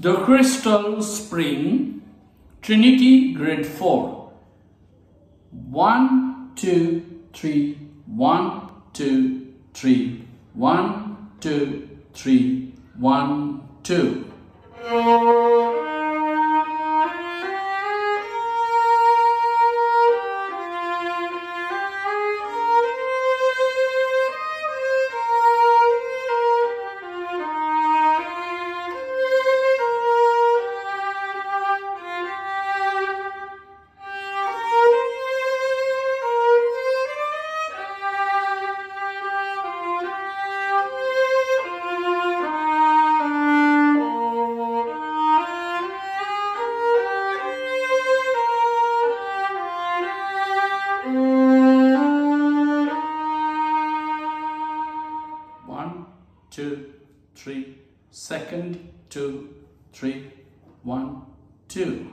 The Crystal Spring, Trinity Grade 4. 1, 2, 3, 1, 2, 3, 1, 2, 3, 1, 2. Two, three, second, two, three, one, two.